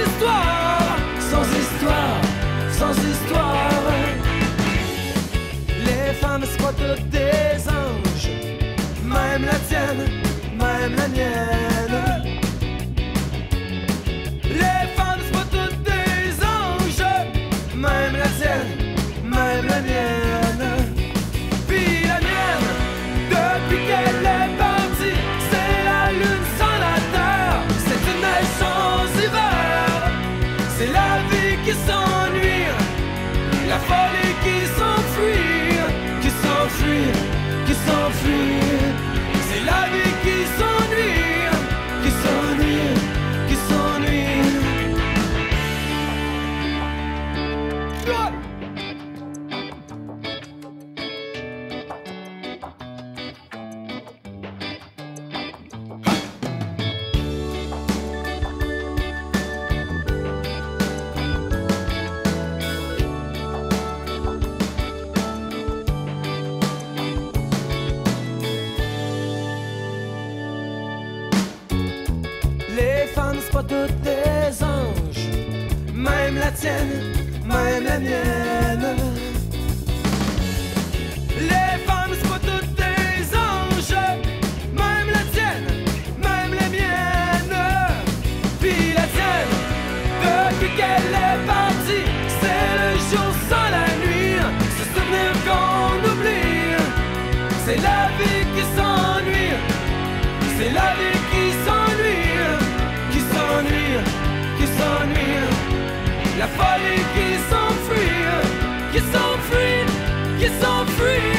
histoire, sans histoire, sans histoire. Les femmes squattent des anges, même la tienne, même la mienne. Les femmes squattent des anges, même la tienne. la vie qui s'ennuie, la folie qui s'ennuie. Toutes des anges, même la tienne, même la mienne. Les femmes, c'est pas toutes des anges, même la tienne, même la mienne. Puis la tienne, depuis qu'elle est partie, c'est le jour sans la nuit, ce souvenir qu'on oublie. C'est la vie qui s'ennuie, c'est la vie You're so free, ist so free, ist so free.